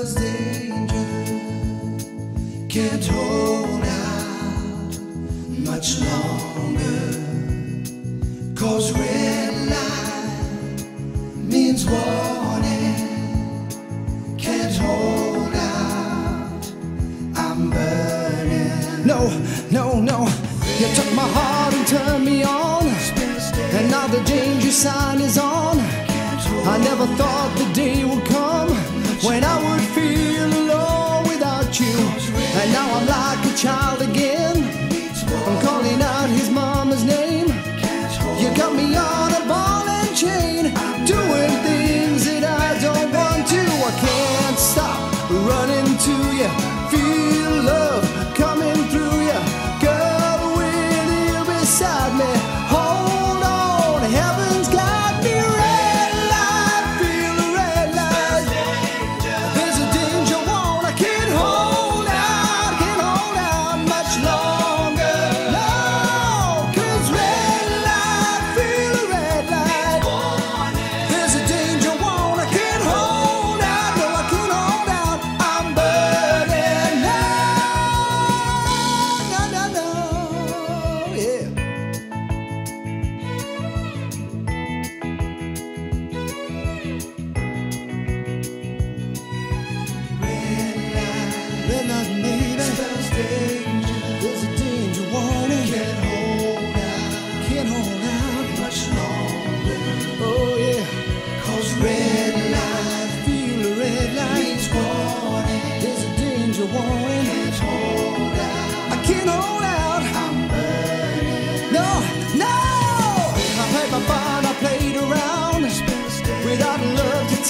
spells danger. Can't hold out much longer. Cause red light means warning. Can't hold out. I'm burning. No, no, no. You took my heart and turned me on. And now the danger sign is on. I never thought the day would come when I would A child again. I'm calling out his mama's name. You got me on a ball and chain, doing things that I don't want to. I can't stop running to you.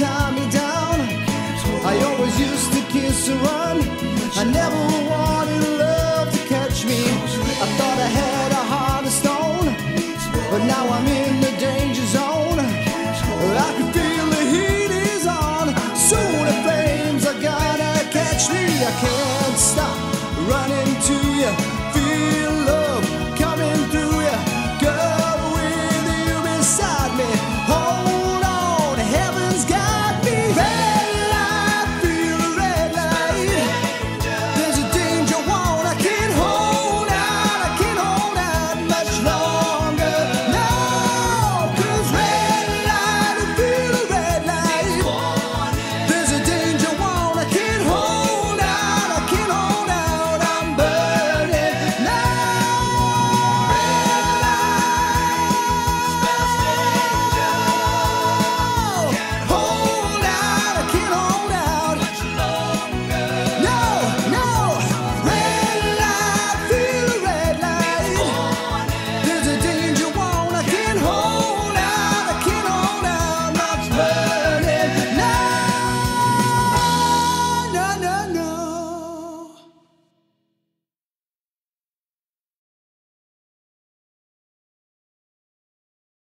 Tie me down. I always used to kiss and run. I never wanted love to catch me. I thought I had a heart of stone, but now I'm in the danger zone. I can feel the heat is on. Soon the flames are gonna catch me. I can't stop running to you.